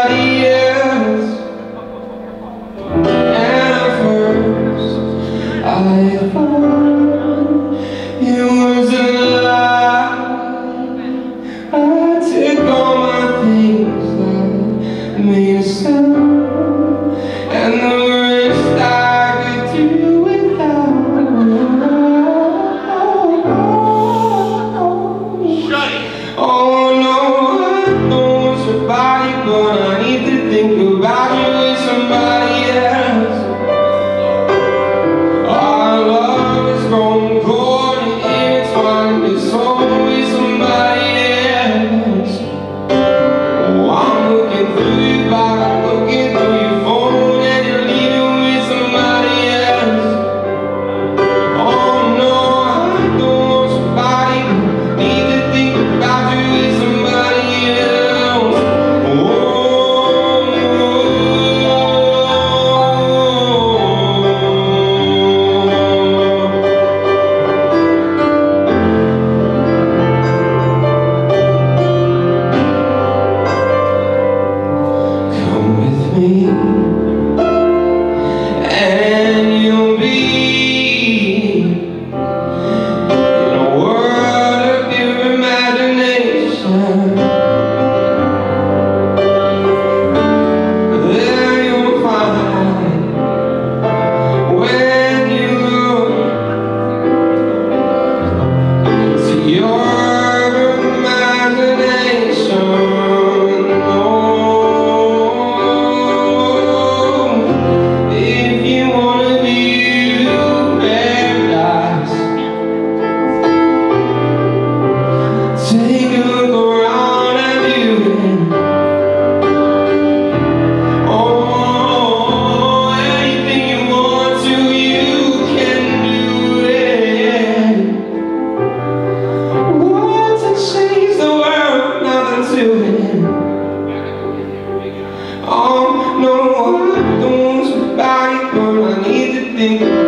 at first I thought it was with you. to me. Oh, no, the but I need to think